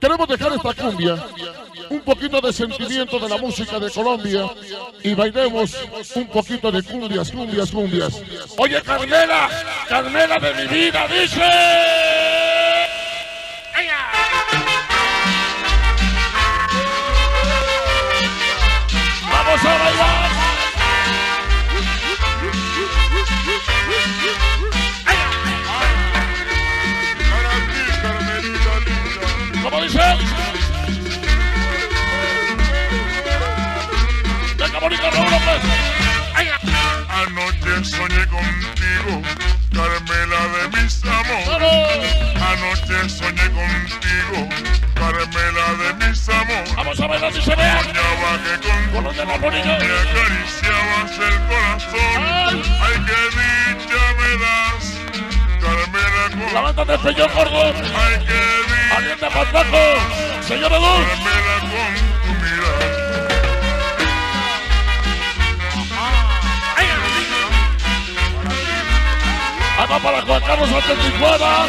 Queremos dejar esta cumbia, un poquito de sentimiento de la música de Colombia y bailemos un poquito de cumbias, cumbias, cumbias. Oye, Carmela, Carmela de mi vida, dice. ¿Cómo dice? Venga, bonito, Raúl López. Anoche soñé contigo, Carmela de mis amores. Anoche soñé contigo, Carmela de mis amores. Vamos a bailar si se ve. Soñaba que con Con los de la bonita. me acariciabas el corazón. Ay. Ay, qué dicha me das, Carmela con... La banda de Peñón Gordo. Ay, qué dicha, Aliente Pataco. Señor Edu. Carmela con tu mirada. Acá para Juan Carlos Sánchez Tijuana.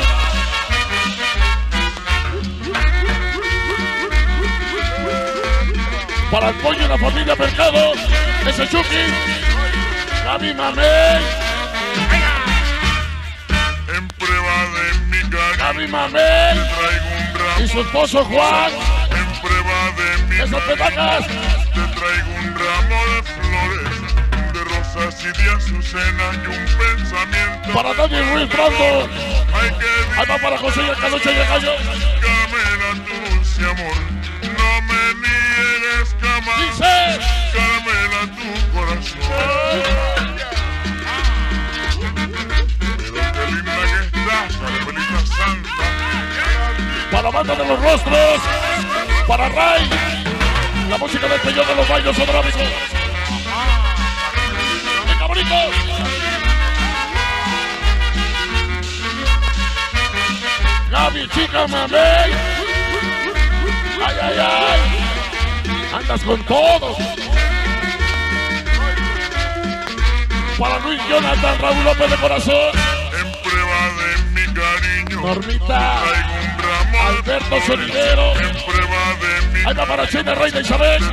Para el pollo y la familia Mercado. Ese Chucky. Mamey. En prueba de mi un Y su esposo Juan. En prueba de mi Esos petacas. Te traigo un ramo de flores, de rosas y de azucena y un pensamiento. Para Daniel Ruiz Brando. Ay, que Ahí va para José y el Caloche y el Gallo. Dulce amor. Para banda de los rostros. Para Ray. La música del peñón de los bailes sonómicos. Venga, bonito. Gaby, chica, mamey. Ay, ay, ay. Andas con todo. Para Luis Jonathan, Raúl López de Corazón. En prueba de mi cariño. Normita. Alberto. Solidero. Ahí va para China, Reina Isabel.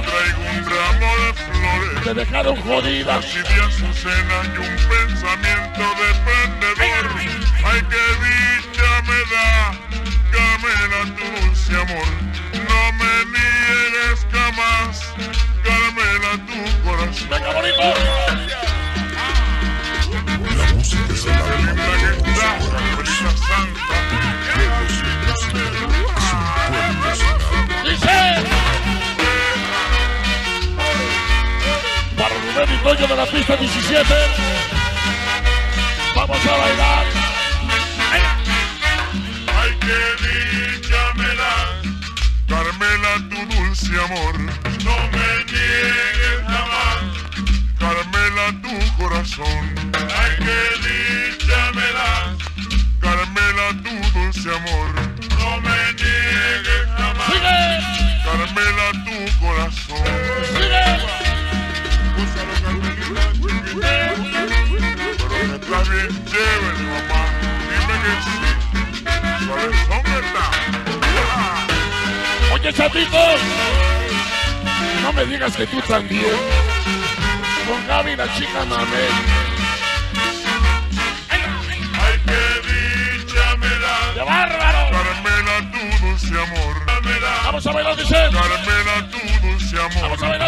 Te dejaron jodida. Y de azucena y un pensamiento de prendedor. Ay, qué dicha me da, Carmela, tu dulce amor. Toño de la pista 17. Vamos a bailar. Ay, qué dicha me Carmela, tu dulce amor. No me niegues jamás, Carmela, tu corazón. Ay, qué dicha me Carmela, tu dulce amor. Ah. Oye, chatito. No me digas que tú también. Con Gaby, la chica mamey. Ay, qué dicha me da, ¡Qué bárbaro! Carmela, tu dulce amor. Vamos a bailar, dice. Carmela, tu dulce amor. Vamos a bailar,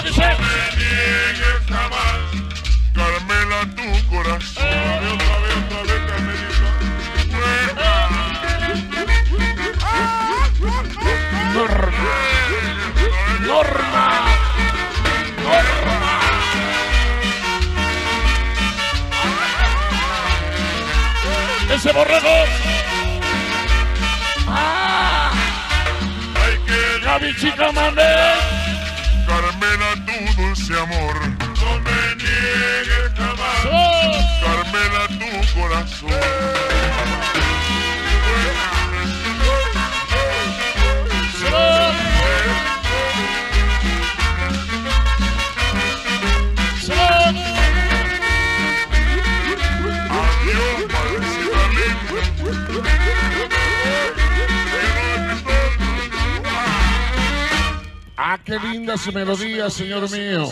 Ese borrego. Ah, Ay, qué Gaby, chica mamey. Ah, qué lindas melodías, señor mío.